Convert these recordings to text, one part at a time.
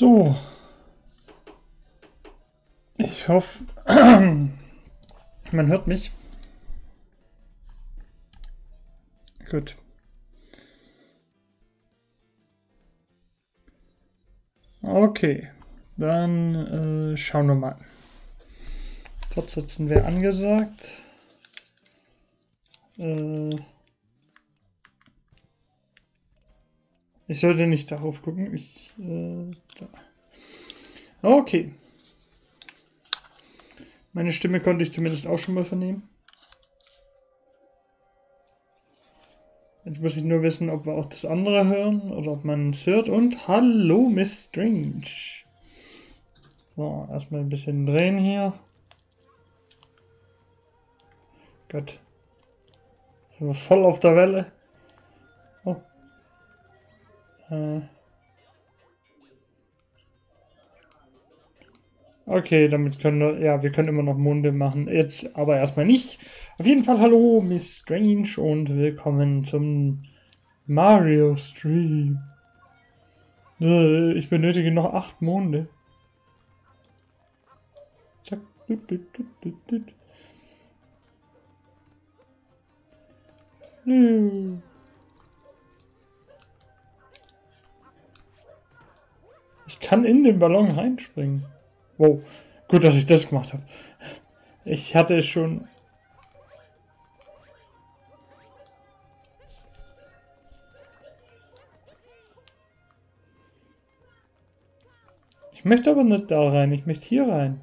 So. Ich hoffe, man hört mich. Gut. Okay, dann äh, schauen wir mal. Fortsetzen wäre angesagt. Äh, ich sollte nicht darauf gucken. Ich, äh, da. Okay. Meine Stimme konnte ich zumindest auch schon mal vernehmen. Jetzt muss ich nur wissen, ob wir auch das andere hören oder ob man es hört. Und hallo, Miss Strange. So, erstmal ein bisschen drehen hier. Gott. Sind wir voll auf der Welle. Äh. Okay, damit können wir, ja, wir können immer noch Munde machen. Jetzt aber erstmal nicht. Auf jeden Fall hallo, Miss Strange und willkommen zum Mario Stream. Äh, ich benötige noch acht Monde. Zack. Ich kann in den Ballon reinspringen. Wow, gut, dass ich das gemacht habe. Ich hatte schon... Ich möchte aber nicht da rein, ich möchte hier rein.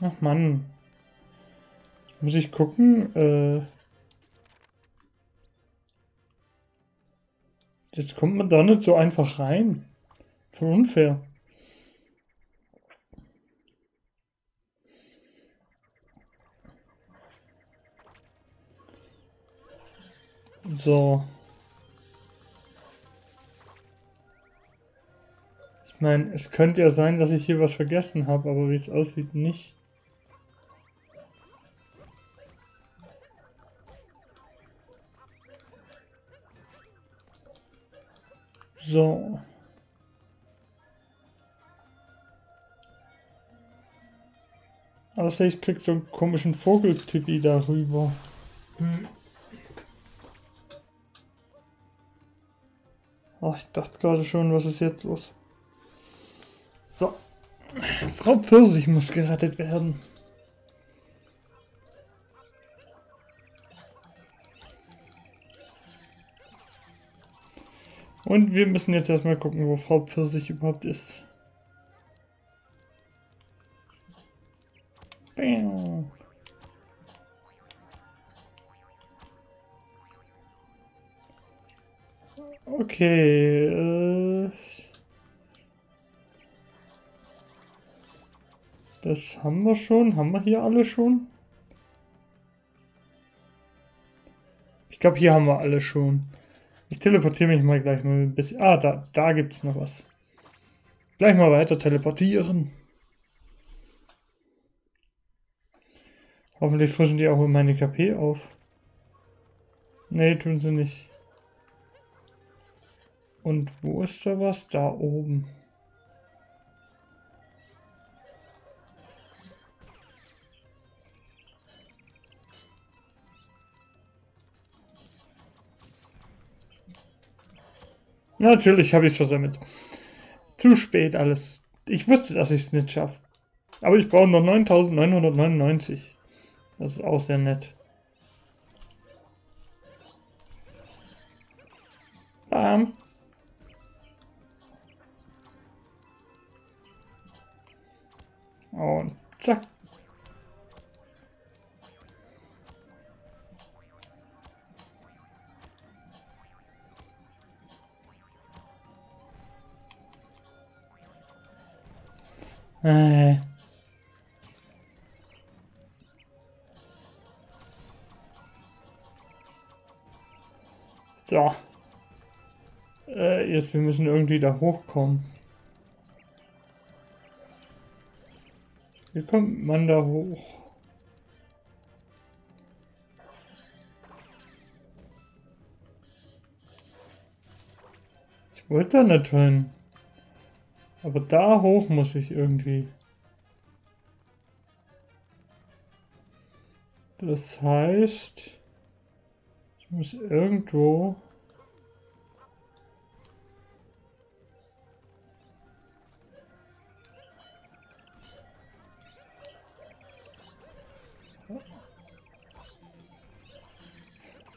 Ach Mann. Muss ich gucken, äh... Jetzt kommt man da nicht so einfach rein. Voll unfair. So. Ich meine, es könnte ja sein, dass ich hier was vergessen habe, aber wie es aussieht, nicht. So. Außer ich krieg so einen komischen Vogeltypi darüber. Hm. Oh, ich dachte gerade schon, was ist jetzt los? So. Frau Pfirsich muss gerettet werden. Und wir müssen jetzt erstmal gucken, wo Frau Pfirsich überhaupt ist. Bam. Okay. Äh das haben wir schon. Haben wir hier alle schon? Ich glaube, hier haben wir alle schon. Ich teleportiere mich mal gleich mal ein bisschen. Ah, da, da gibt es noch was. Gleich mal weiter teleportieren. Hoffentlich frischen die auch meine KP auf. Nee, tun sie nicht. Und wo ist da was? Da oben. Natürlich habe ich es versammelt. Zu spät alles. Ich wusste, dass ich es nicht schaffe. Aber ich brauche noch 9999. Das ist auch sehr nett. Bam. Und zack. Äh. So. Äh, jetzt, wir müssen irgendwie da hochkommen. Wie kommt man da hoch? Ich wollte da nicht hin. Aber da hoch muss ich irgendwie. Das heißt, ich muss irgendwo...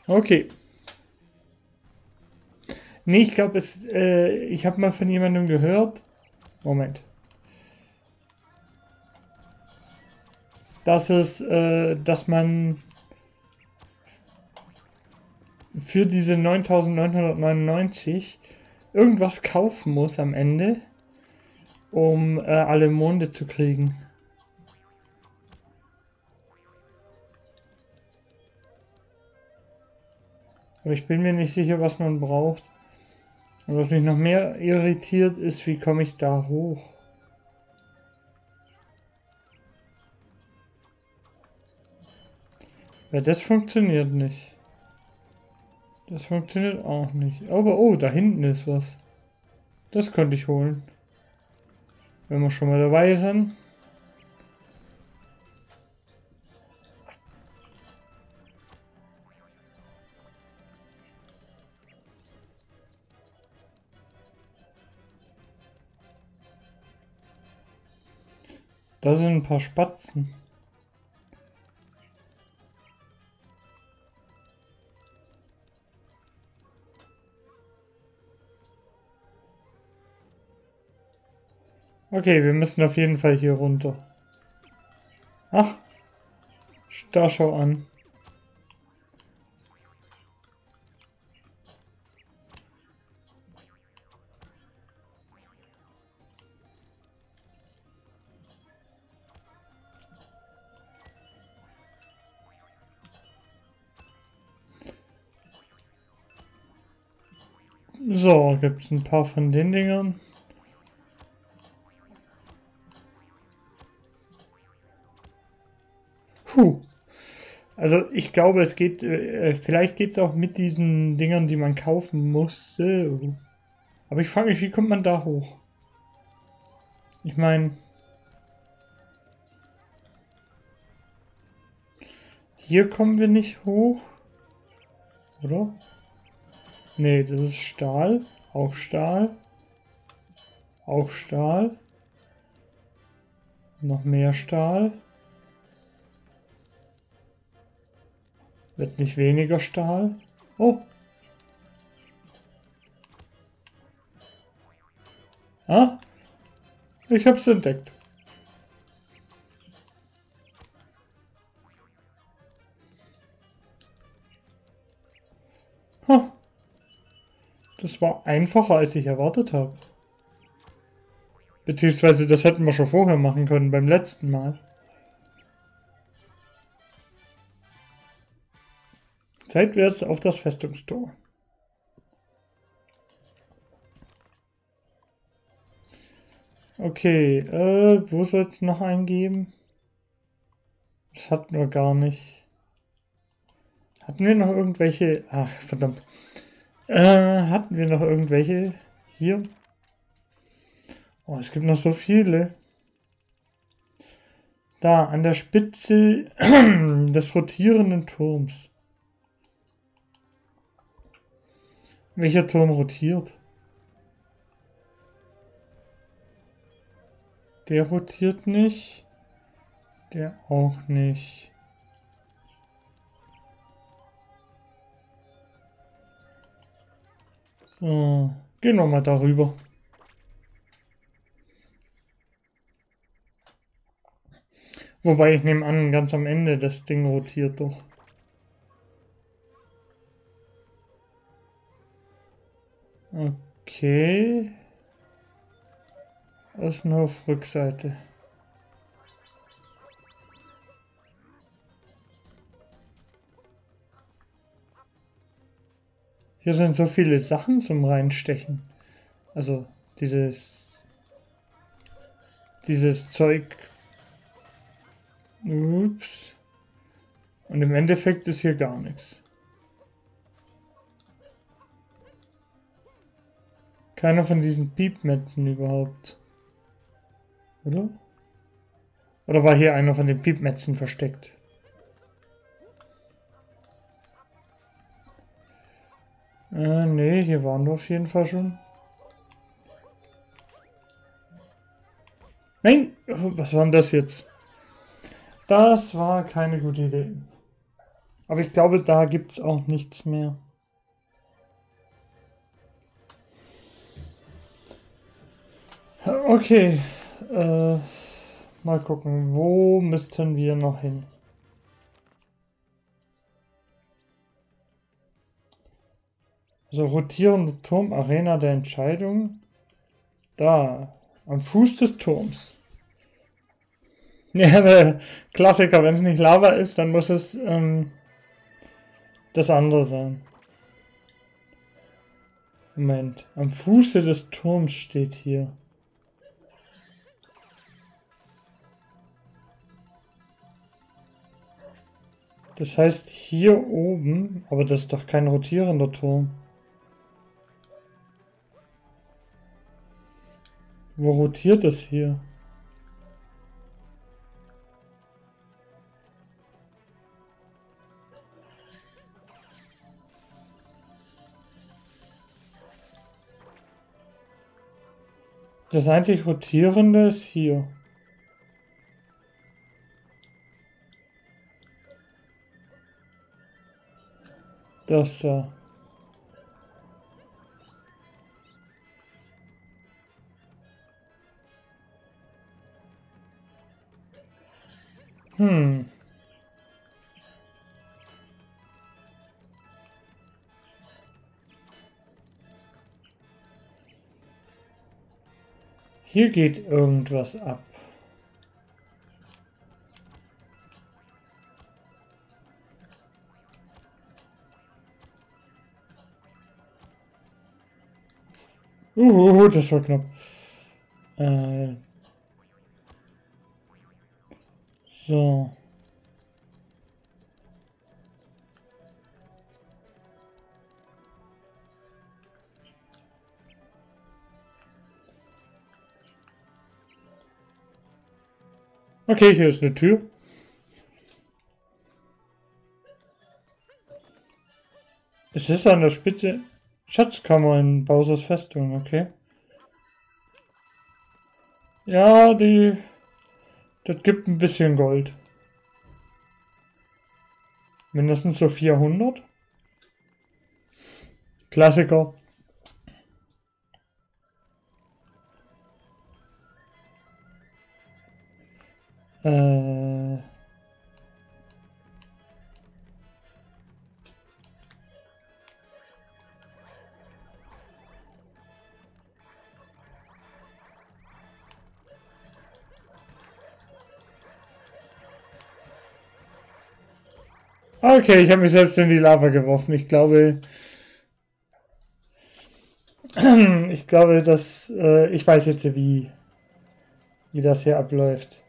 Okay. Nee, ich glaube, äh, ich habe mal von jemandem gehört. Moment. Dass es, äh, dass man für diese 9999 irgendwas kaufen muss am Ende, um äh, alle Monde zu kriegen. Aber ich bin mir nicht sicher, was man braucht. Und was mich noch mehr irritiert ist, wie komme ich da hoch? Ja, das funktioniert nicht. Das funktioniert auch nicht. Aber, oh, da hinten ist was. Das könnte ich holen. Wenn wir schon mal dabei sind. Da sind ein paar Spatzen. Okay, wir müssen auf jeden Fall hier runter. Ach, da schau an. So, gibt es ein paar von den Dingern. Puh. Also ich glaube, es geht, äh, vielleicht geht es auch mit diesen Dingern, die man kaufen musste. Aber ich frage mich, wie kommt man da hoch? Ich meine... Hier kommen wir nicht hoch. Oder? Nee, das ist Stahl. Auch Stahl. Auch Stahl. Noch mehr Stahl. Wird nicht weniger Stahl. Oh. Ah. Ich hab's entdeckt. Huh. Das war einfacher, als ich erwartet habe. Beziehungsweise das hätten wir schon vorher machen können, beim letzten Mal. Seitwärts auf das Festungstor. Okay, äh, wo soll es noch eingeben? Das hatten wir gar nicht. Hatten wir noch irgendwelche... Ach, verdammt. Äh, hatten wir noch irgendwelche hier? Oh, es gibt noch so viele. Da, an der Spitze des rotierenden Turms. Welcher Turm rotiert? Der rotiert nicht. Der auch nicht. So, gehen wir mal darüber. Wobei ich nehme an, ganz am Ende das Ding rotiert doch. Okay. Außenhof Rückseite. Hier sind so viele Sachen zum Reinstechen. Also dieses dieses Zeug. Ups. Und im Endeffekt ist hier gar nichts. keiner von diesen Piepmetzen überhaupt. Oder? Oder war hier einer von den Piepmetzen versteckt? Äh, nee, hier waren wir auf jeden Fall schon. Nein! Was war denn das jetzt? Das war keine gute Idee. Aber ich glaube, da gibt es auch nichts mehr. Okay. Äh, mal gucken, wo müssten wir noch hin? So, rotierende Turm, Arena der Entscheidung. Da, am Fuß des Turms. Ja, der Klassiker, wenn es nicht Lava ist, dann muss es ähm, das andere sein. Moment, am Fuße des Turms steht hier. Das heißt hier oben, aber das ist doch kein rotierender Turm. Wo rotiert das hier? Das einzig Rotierende ist hier. Das da. Hm. Hier geht irgendwas ab. Uh, das war knapp. Äh, so. Okay, hier ist eine Tür. Es ist an der Spitze Schatzkammer in Bowsers Festung, okay. Ja, die... Das gibt ein bisschen Gold. Mindestens so 400. Klassiker. Äh... Okay, ich habe mich selbst in die Lava geworfen. Ich glaube, ich glaube, dass äh, ich weiß jetzt wie wie das hier abläuft.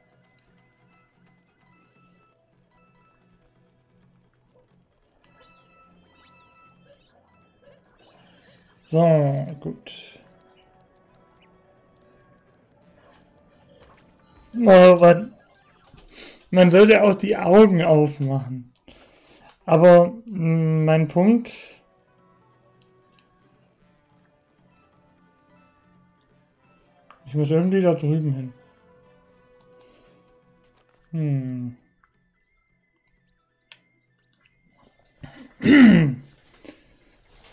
So, gut. Oh, man, man sollte auch die Augen aufmachen. Aber mm, mein Punkt... Ich muss irgendwie da drüben hin. Hm.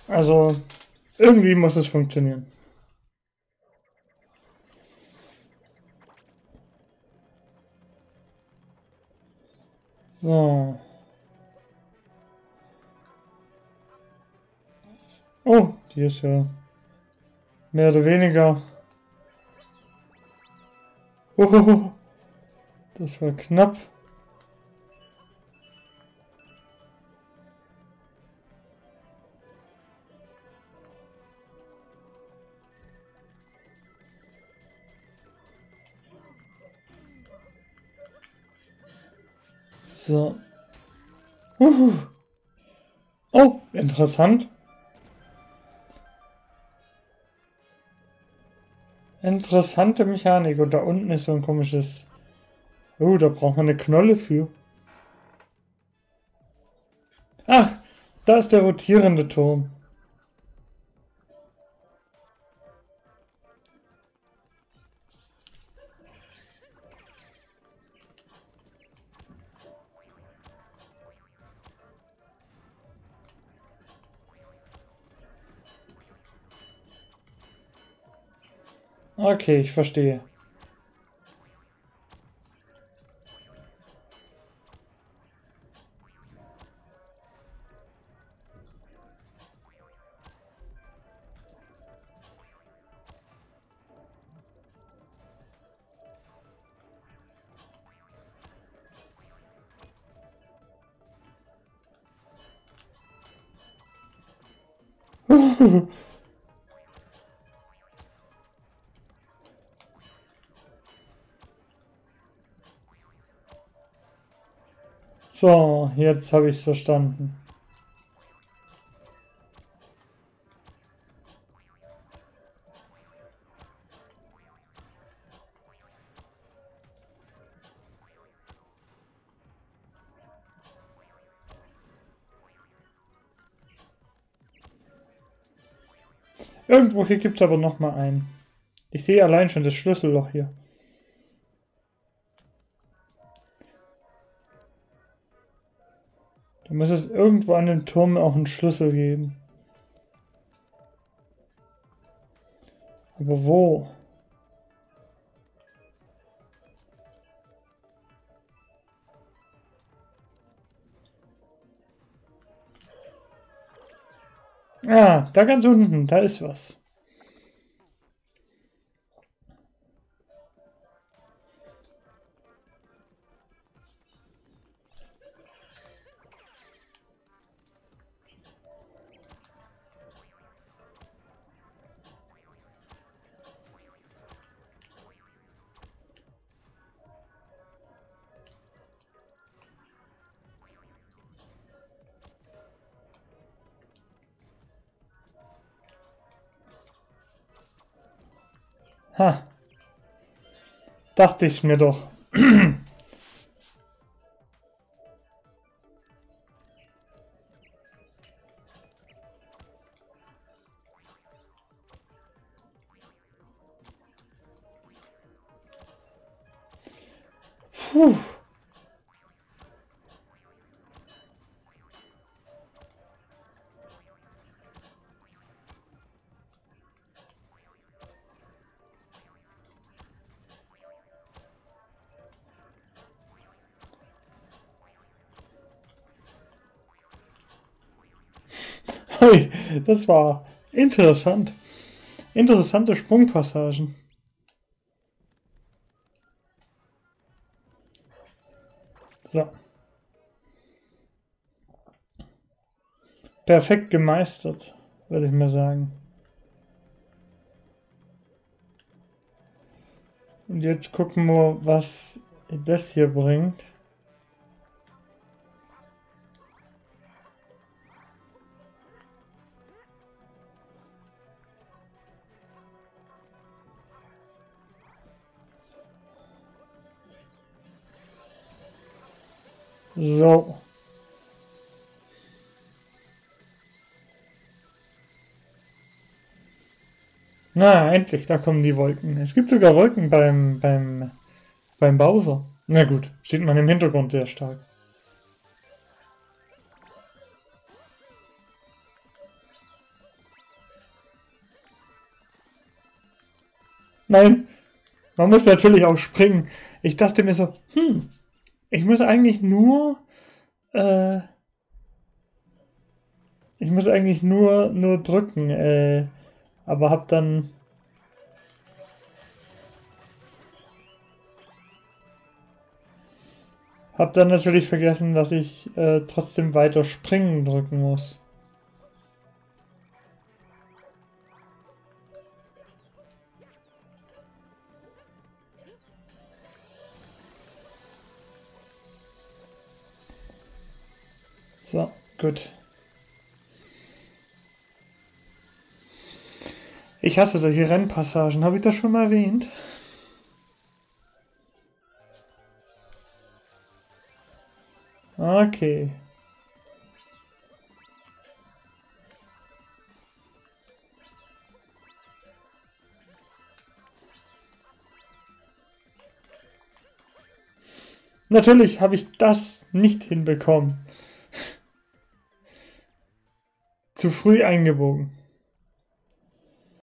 Also, irgendwie muss es funktionieren. So. Oh, die ist ja mehr oder weniger. Oh, das war knapp. So. Oh, interessant. Interessante Mechanik. Und da unten ist so ein komisches... Oh, da braucht man eine Knolle für. Ach, da ist der rotierende Turm. Okay, ich verstehe. So, jetzt habe ich es verstanden. Irgendwo hier gibt es aber noch mal einen. Ich sehe allein schon das Schlüsselloch hier. Da muss es irgendwo an dem Turm auch einen Schlüssel geben. Aber wo? Ah, da ganz unten, da ist was. Ha. Dachte ich mir doch. Hui, das war interessant. Interessante Sprungpassagen. So. Perfekt gemeistert, würde ich mal sagen. Und jetzt gucken wir, was das hier bringt. So. Na, endlich, da kommen die Wolken. Es gibt sogar Wolken beim, beim, beim Bowser. Na gut, sieht man im Hintergrund sehr stark. Nein, man muss natürlich auch springen. Ich dachte mir so, hm, ich muss eigentlich nur. Äh, ich muss eigentlich nur, nur drücken, äh, aber hab dann. Hab dann natürlich vergessen, dass ich äh, trotzdem weiter springen drücken muss. So, gut. Ich hasse solche Rennpassagen. Habe ich das schon mal erwähnt? Okay. Natürlich habe ich das nicht hinbekommen. Zu früh eingebogen.